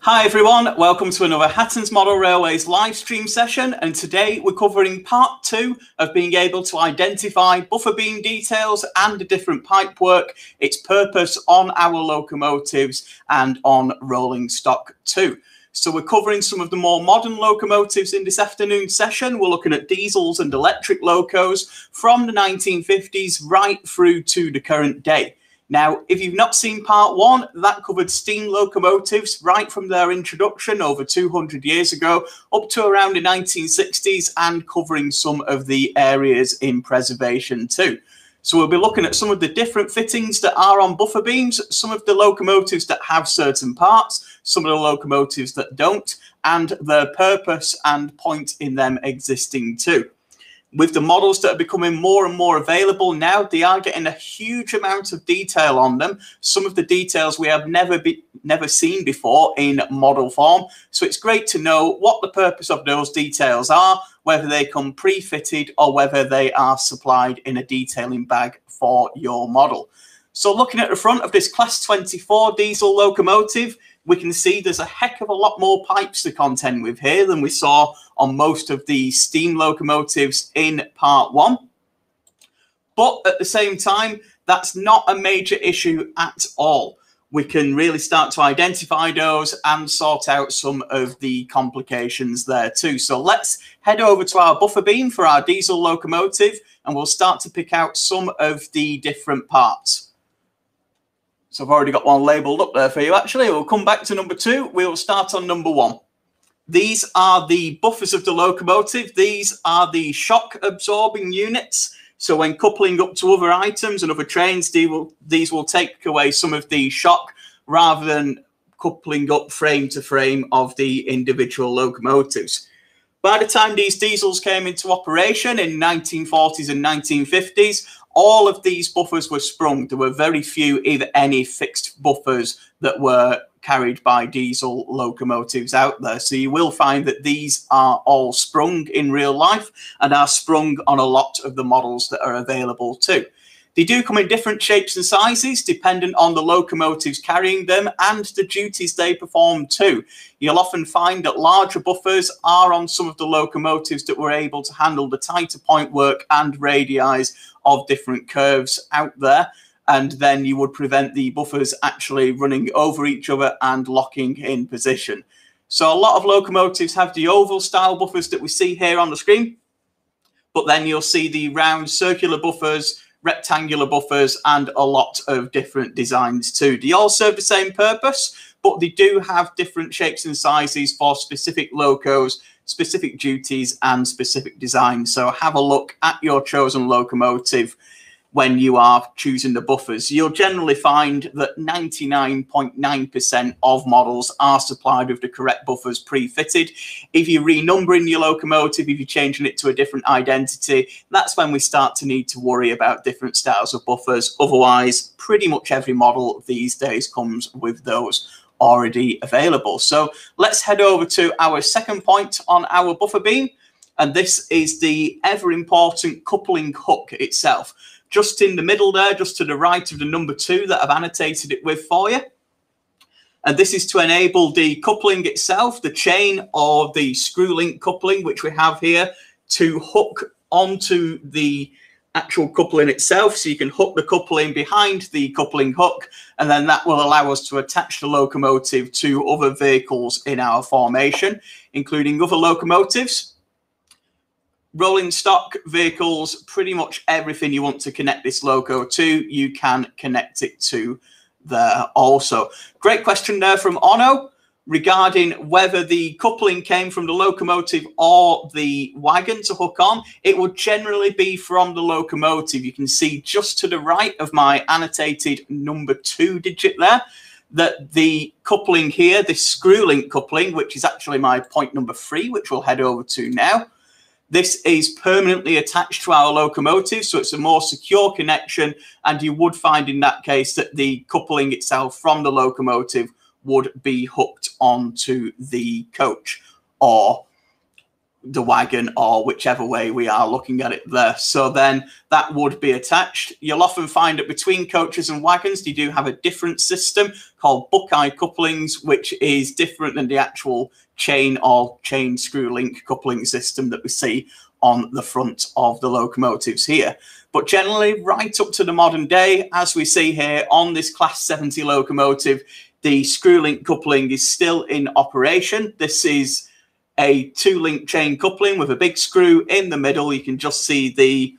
Hi everyone, welcome to another Hattons Model Railways live stream session and today we're covering part two of being able to identify buffer beam details and the different pipework, its purpose on our locomotives and on rolling stock too. So we're covering some of the more modern locomotives in this afternoon session. We're looking at diesels and electric locos from the 1950s right through to the current day. Now, if you've not seen part one, that covered steam locomotives right from their introduction over 200 years ago up to around the 1960s and covering some of the areas in preservation too. So we'll be looking at some of the different fittings that are on buffer beams, some of the locomotives that have certain parts, some of the locomotives that don't, and the purpose and point in them existing too with the models that are becoming more and more available now, they are getting a huge amount of detail on them. Some of the details we have never be, never seen before in model form. So it's great to know what the purpose of those details are, whether they come pre-fitted or whether they are supplied in a detailing bag for your model. So looking at the front of this Class 24 diesel locomotive, we can see there's a heck of a lot more pipes to contend with here than we saw on most of the steam locomotives in part one. But at the same time, that's not a major issue at all. We can really start to identify those and sort out some of the complications there too. So let's head over to our buffer beam for our diesel locomotive and we'll start to pick out some of the different parts. So I've already got one labelled up there for you. Actually, we'll come back to number two. We'll start on number one. These are the buffers of the locomotive. These are the shock absorbing units. So when coupling up to other items and other trains, these will, these will take away some of the shock rather than coupling up frame to frame of the individual locomotives. By the time these diesels came into operation in 1940s and 1950s, all of these buffers were sprung. There were very few, if any, fixed buffers that were carried by diesel locomotives out there. So you will find that these are all sprung in real life and are sprung on a lot of the models that are available too. They do come in different shapes and sizes dependent on the locomotives carrying them and the duties they perform too. You'll often find that larger buffers are on some of the locomotives that were able to handle the tighter point work and radii of different curves out there. And then you would prevent the buffers actually running over each other and locking in position. So a lot of locomotives have the oval style buffers that we see here on the screen. But then you'll see the round circular buffers rectangular buffers, and a lot of different designs too. They all serve the same purpose, but they do have different shapes and sizes for specific locos, specific duties, and specific designs. So have a look at your chosen locomotive when you are choosing the buffers. You'll generally find that 99.9% of models are supplied with the correct buffers pre-fitted. If you're renumbering your locomotive, if you're changing it to a different identity, that's when we start to need to worry about different styles of buffers. Otherwise, pretty much every model these days comes with those already available. So let's head over to our second point on our buffer beam. And this is the ever important coupling hook itself just in the middle there, just to the right of the number two that I've annotated it with for you. And this is to enable the coupling itself, the chain or the screw link coupling, which we have here, to hook onto the actual coupling itself. So you can hook the coupling behind the coupling hook, and then that will allow us to attach the locomotive to other vehicles in our formation, including other locomotives, rolling stock vehicles, pretty much everything you want to connect this logo to, you can connect it to there also. Great question there from Ono regarding whether the coupling came from the locomotive or the wagon to hook on. It would generally be from the locomotive. You can see just to the right of my annotated number two digit there that the coupling here, this screw link coupling, which is actually my point number three, which we'll head over to now, this is permanently attached to our locomotive, so it's a more secure connection. And you would find in that case that the coupling itself from the locomotive would be hooked onto the coach or the wagon or whichever way we are looking at it there. So then that would be attached. You'll often find that between coaches and wagons, you do have a different system called Buckeye couplings, which is different than the actual chain or chain screw link coupling system that we see on the front of the locomotives here. But generally, right up to the modern day, as we see here on this Class 70 locomotive, the screw link coupling is still in operation. This is a two link chain coupling with a big screw in the middle. You can just see the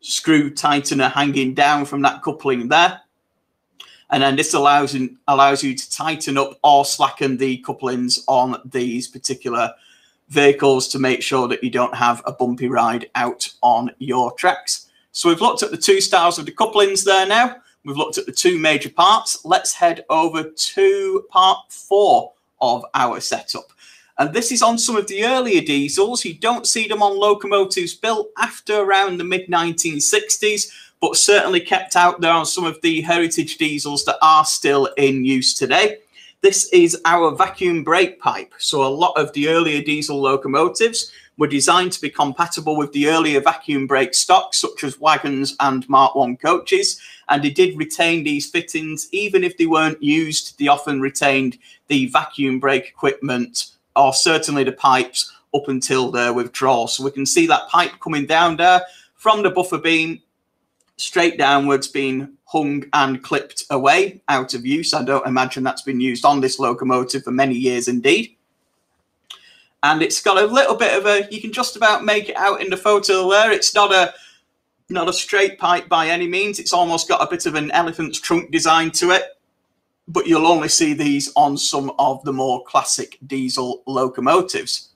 screw tightener hanging down from that coupling there. And then this allows, allows you to tighten up or slacken the couplings on these particular vehicles to make sure that you don't have a bumpy ride out on your tracks. So we've looked at the two styles of the couplings there now. We've looked at the two major parts. Let's head over to part four of our setup. And this is on some of the earlier diesels. You don't see them on locomotives built after around the mid 1960s, but certainly kept out there on some of the heritage diesels that are still in use today. This is our vacuum brake pipe. So a lot of the earlier diesel locomotives were designed to be compatible with the earlier vacuum brake stocks, such as wagons and Mark 1 coaches. And they did retain these fittings, even if they weren't used, they often retained the vacuum brake equipment or certainly the pipes up until their withdrawal. So we can see that pipe coming down there from the buffer beam straight downwards being hung and clipped away out of use. I don't imagine that's been used on this locomotive for many years indeed. And it's got a little bit of a, you can just about make it out in the photo there. It's not a, not a straight pipe by any means. It's almost got a bit of an elephant's trunk design to it but you'll only see these on some of the more classic diesel locomotives.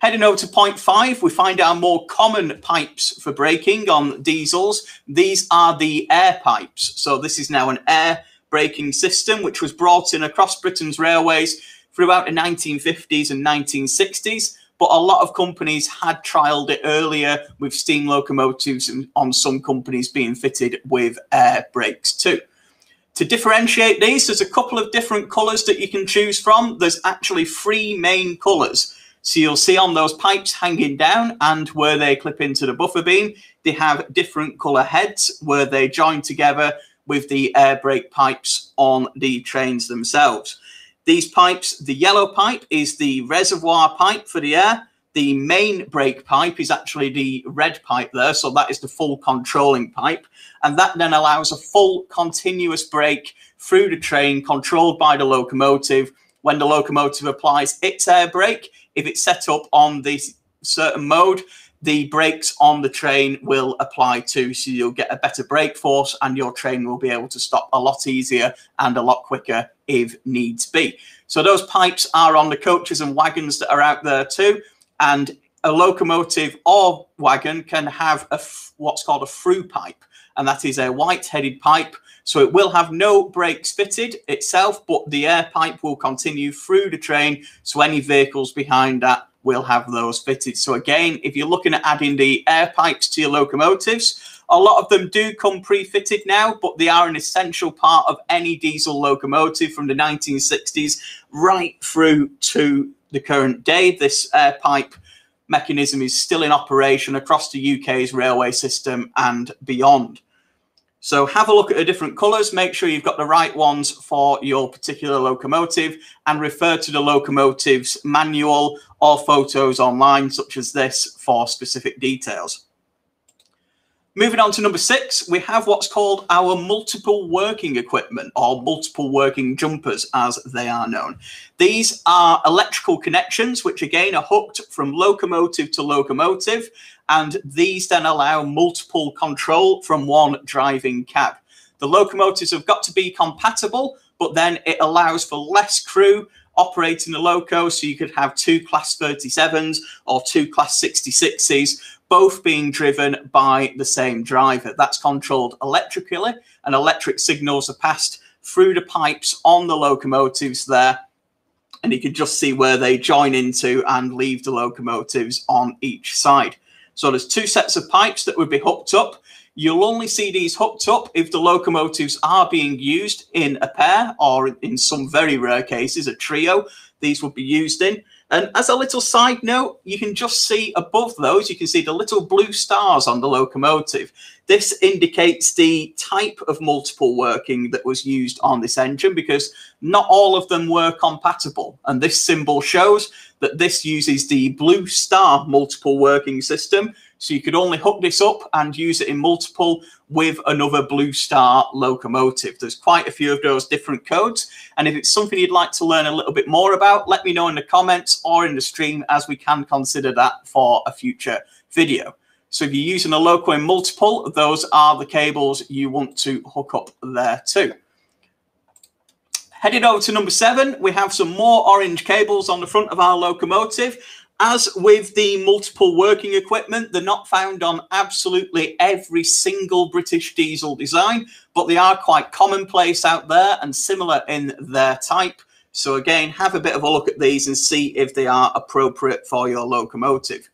Heading over to point five, we find our more common pipes for braking on diesels. These are the air pipes. So this is now an air braking system, which was brought in across Britain's railways throughout the 1950s and 1960s. But a lot of companies had trialed it earlier with steam locomotives and on some companies being fitted with air brakes too. To differentiate these, there's a couple of different colors that you can choose from. There's actually three main colors. So you'll see on those pipes hanging down and where they clip into the buffer beam, they have different color heads where they join together with the air brake pipes on the trains themselves. These pipes, the yellow pipe is the reservoir pipe for the air. The main brake pipe is actually the red pipe there, so that is the full controlling pipe. And that then allows a full continuous brake through the train controlled by the locomotive. When the locomotive applies its air brake, if it's set up on this certain mode, the brakes on the train will apply too. So you'll get a better brake force and your train will be able to stop a lot easier and a lot quicker if needs be. So those pipes are on the coaches and wagons that are out there too and a locomotive or wagon can have a what's called a through pipe, and that is a white-headed pipe. So it will have no brakes fitted itself, but the air pipe will continue through the train. So any vehicles behind that will have those fitted. So again, if you're looking at adding the air pipes to your locomotives, a lot of them do come pre-fitted now, but they are an essential part of any diesel locomotive from the 1960s right through to the current day. This air pipe mechanism is still in operation across the UK's railway system and beyond. So have a look at the different colours, make sure you've got the right ones for your particular locomotive and refer to the locomotive's manual or photos online such as this for specific details. Moving on to number six, we have what's called our multiple working equipment or multiple working jumpers as they are known. These are electrical connections, which again are hooked from locomotive to locomotive, and these then allow multiple control from one driving cab. The locomotives have got to be compatible, but then it allows for less crew operating the loco. So you could have two class 37s or two class 66s both being driven by the same driver. That's controlled electrically, and electric signals are passed through the pipes on the locomotives there. And you can just see where they join into and leave the locomotives on each side. So there's two sets of pipes that would be hooked up. You'll only see these hooked up if the locomotives are being used in a pair or in some very rare cases, a trio. These would be used in. And as a little side note, you can just see above those, you can see the little blue stars on the locomotive. This indicates the type of multiple working that was used on this engine because not all of them were compatible. And this symbol shows that this uses the blue star multiple working system, so you could only hook this up and use it in multiple with another Blue Star locomotive. There's quite a few of those different codes. And if it's something you'd like to learn a little bit more about, let me know in the comments or in the stream as we can consider that for a future video. So if you're using a loco in multiple, those are the cables you want to hook up there too. Heading over to number seven, we have some more orange cables on the front of our locomotive. As with the multiple working equipment, they're not found on absolutely every single British diesel design, but they are quite commonplace out there and similar in their type. So again, have a bit of a look at these and see if they are appropriate for your locomotive.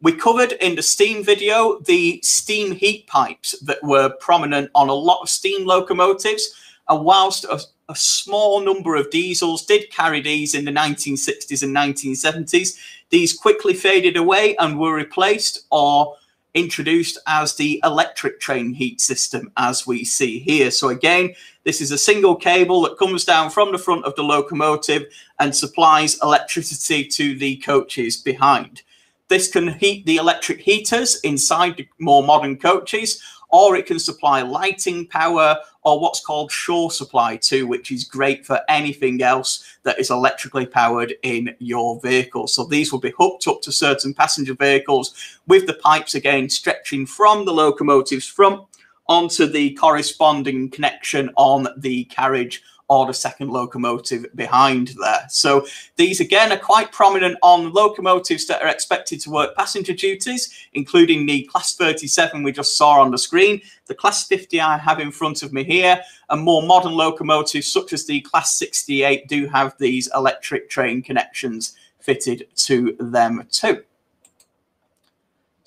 We covered in the steam video the steam heat pipes that were prominent on a lot of steam locomotives. And whilst a, a small number of diesels did carry these in the 1960s and 1970s, these quickly faded away and were replaced or introduced as the electric train heat system as we see here. So again, this is a single cable that comes down from the front of the locomotive and supplies electricity to the coaches behind. This can heat the electric heaters inside the more modern coaches or it can supply lighting power or what's called shore supply too, which is great for anything else that is electrically powered in your vehicle. So these will be hooked up to certain passenger vehicles with the pipes again stretching from the locomotive's front onto the corresponding connection on the carriage or the second locomotive behind there. So these again are quite prominent on locomotives that are expected to work passenger duties, including the Class 37 we just saw on the screen, the Class 50 I have in front of me here, and more modern locomotives such as the Class 68 do have these electric train connections fitted to them too.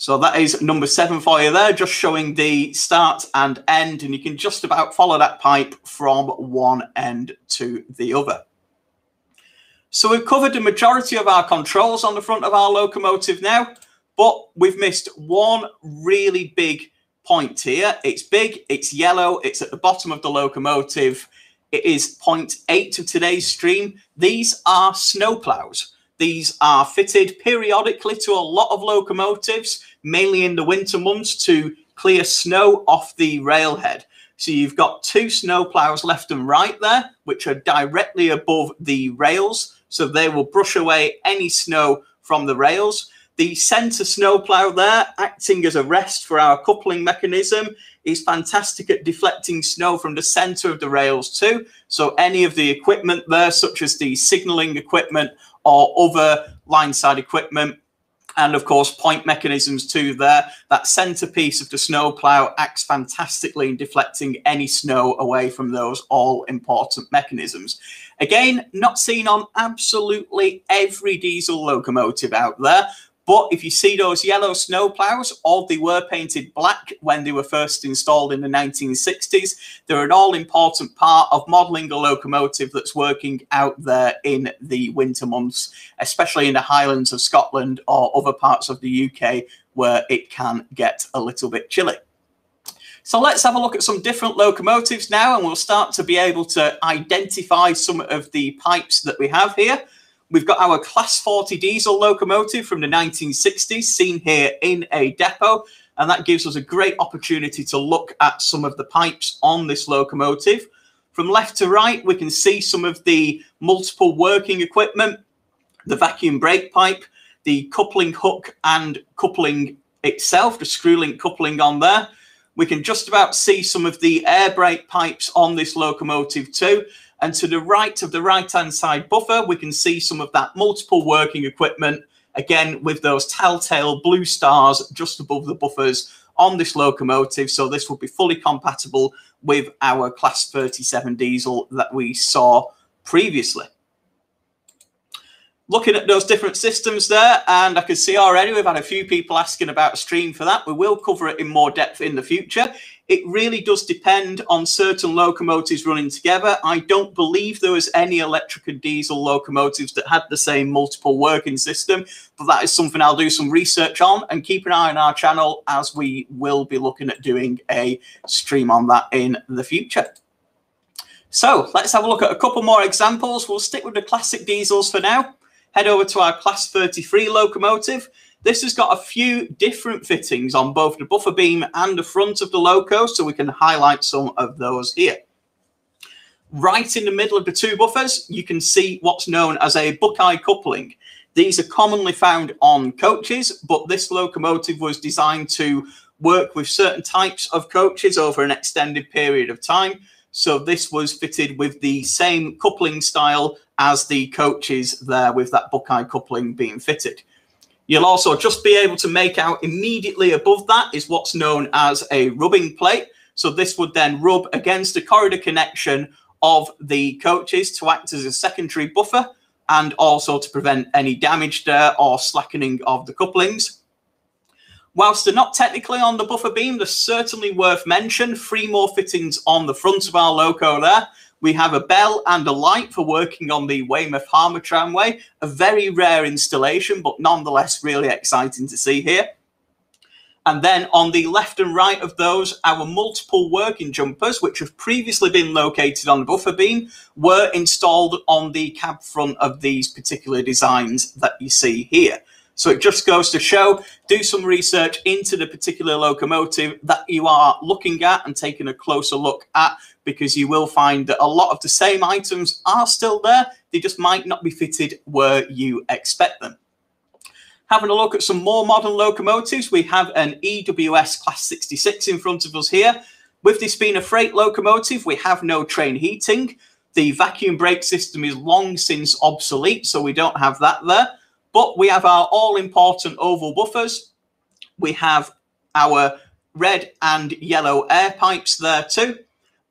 So that is number seven for you there, just showing the start and end, and you can just about follow that pipe from one end to the other. So we've covered the majority of our controls on the front of our locomotive now, but we've missed one really big point here. It's big, it's yellow, it's at the bottom of the locomotive. It is point eight of today's stream. These are snowplows. These are fitted periodically to a lot of locomotives, mainly in the winter months to clear snow off the railhead. So you've got two snow plows left and right there, which are directly above the rails. So they will brush away any snow from the rails. The center snow plow there, acting as a rest for our coupling mechanism, is fantastic at deflecting snow from the center of the rails too. So any of the equipment there, such as the signaling equipment or other line side equipment, and of course point mechanisms too there. That centerpiece of the snow plow acts fantastically in deflecting any snow away from those all important mechanisms. Again not seen on absolutely every diesel locomotive out there but if you see those yellow snow plows, all they were painted black when they were first installed in the 1960s. They're an all important part of modelling a locomotive that's working out there in the winter months, especially in the Highlands of Scotland or other parts of the UK where it can get a little bit chilly. So let's have a look at some different locomotives now, and we'll start to be able to identify some of the pipes that we have here. We've got our Class 40 diesel locomotive from the 1960s, seen here in a depot, and that gives us a great opportunity to look at some of the pipes on this locomotive. From left to right, we can see some of the multiple working equipment, the vacuum brake pipe, the coupling hook and coupling itself, the screw link coupling on there. We can just about see some of the air brake pipes on this locomotive too. And to the right of the right-hand side buffer, we can see some of that multiple working equipment, again, with those telltale blue stars just above the buffers on this locomotive. So this will be fully compatible with our Class 37 diesel that we saw previously. Looking at those different systems there, and I can see already we've had a few people asking about a stream for that. We will cover it in more depth in the future. It really does depend on certain locomotives running together. I don't believe there was any electric and diesel locomotives that had the same multiple working system, but that is something I'll do some research on and keep an eye on our channel as we will be looking at doing a stream on that in the future. So let's have a look at a couple more examples. We'll stick with the classic diesels for now. Head over to our class 33 locomotive. This has got a few different fittings on both the buffer beam and the front of the loco, so we can highlight some of those here. Right in the middle of the two buffers, you can see what's known as a Buckeye coupling. These are commonly found on coaches, but this locomotive was designed to work with certain types of coaches over an extended period of time. So this was fitted with the same coupling style as the coaches there with that Buckeye coupling being fitted. You'll also just be able to make out immediately above that is what's known as a rubbing plate. So this would then rub against the corridor connection of the coaches to act as a secondary buffer and also to prevent any damage there or slackening of the couplings. Whilst they're not technically on the buffer beam, they're certainly worth mention. Three more fittings on the front of our loco there. We have a bell and a light for working on the Weymouth Harbour tramway. A very rare installation, but nonetheless really exciting to see here. And then on the left and right of those, our multiple working jumpers, which have previously been located on the buffer beam, were installed on the cab front of these particular designs that you see here. So it just goes to show, do some research into the particular locomotive that you are looking at and taking a closer look at, because you will find that a lot of the same items are still there. They just might not be fitted where you expect them. Having a look at some more modern locomotives, we have an EWS Class 66 in front of us here. With this being a freight locomotive, we have no train heating. The vacuum brake system is long since obsolete, so we don't have that there. But we have our all-important oval buffers. We have our red and yellow air pipes there too.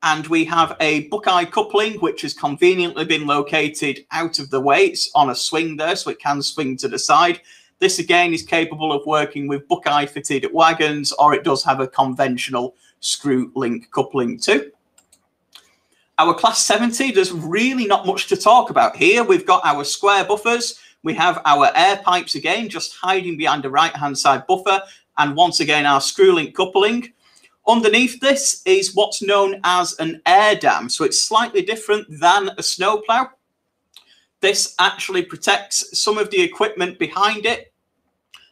And we have a Buckeye coupling, which has conveniently been located out of the way. It's on a swing there, so it can swing to the side. This again is capable of working with Buckeye fitted wagons, or it does have a conventional screw link coupling too. Our class 70, there's really not much to talk about here. We've got our square buffers, we have our air pipes again, just hiding behind the right-hand side buffer. And once again, our screw link coupling. Underneath this is what's known as an air dam. So it's slightly different than a snowplow. This actually protects some of the equipment behind it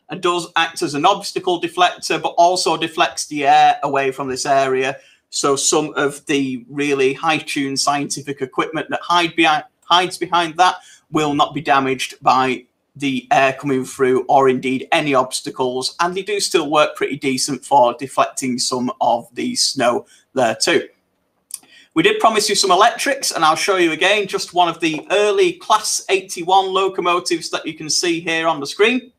and does act as an obstacle deflector, but also deflects the air away from this area. So some of the really high-tuned scientific equipment that hide behind, hides behind that will not be damaged by the air coming through or indeed any obstacles. And they do still work pretty decent for deflecting some of the snow there too. We did promise you some electrics, and I'll show you again just one of the early Class 81 locomotives that you can see here on the screen.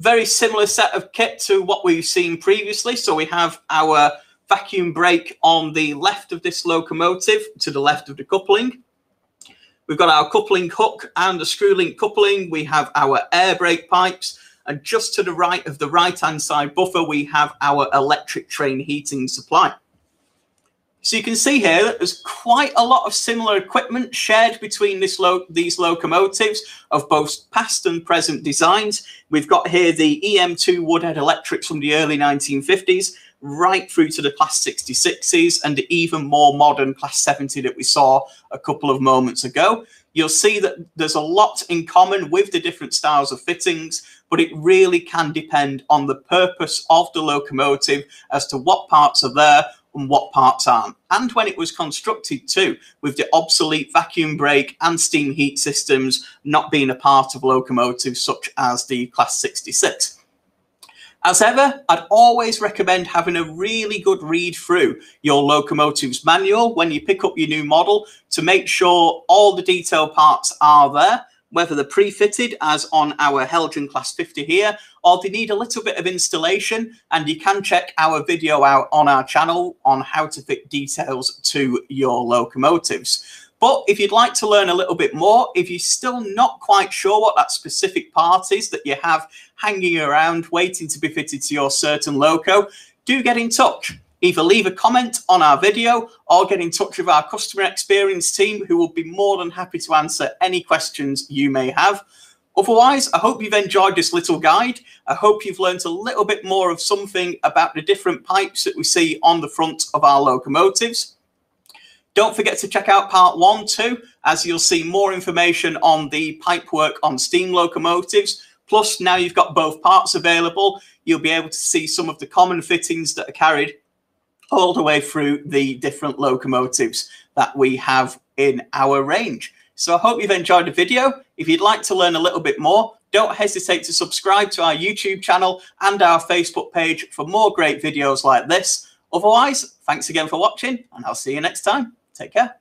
Very similar set of kit to what we've seen previously. So we have our vacuum brake on the left of this locomotive to the left of the coupling. We've got our coupling hook and the screw link coupling. We have our air brake pipes. And just to the right of the right-hand side buffer, we have our electric train heating supply. So you can see here that there's quite a lot of similar equipment shared between lo these locomotives of both past and present designs. We've got here the EM2 Woodhead electrics from the early 1950s right through to the class 66s and the even more modern class 70 that we saw a couple of moments ago. You'll see that there's a lot in common with the different styles of fittings, but it really can depend on the purpose of the locomotive as to what parts are there and what parts aren't. And when it was constructed too, with the obsolete vacuum brake and steam heat systems not being a part of locomotives such as the Class 66. As ever, I'd always recommend having a really good read through your locomotive's manual when you pick up your new model to make sure all the detail parts are there, whether they're pre-fitted as on our Heljan Class 50 here, or they need a little bit of installation. And you can check our video out on our channel on how to fit details to your locomotives. But if you'd like to learn a little bit more, if you're still not quite sure what that specific part is that you have hanging around waiting to be fitted to your certain loco, do get in touch. Either leave a comment on our video or get in touch with our customer experience team who will be more than happy to answer any questions you may have. Otherwise, I hope you've enjoyed this little guide. I hope you've learned a little bit more of something about the different pipes that we see on the front of our locomotives. Don't forget to check out part one too, as you'll see more information on the pipework on steam locomotives. Plus, now you've got both parts available, you'll be able to see some of the common fittings that are carried all the way through the different locomotives that we have in our range. So I hope you've enjoyed the video. If you'd like to learn a little bit more, don't hesitate to subscribe to our YouTube channel and our Facebook page for more great videos like this. Otherwise, thanks again for watching and I'll see you next time. Take care.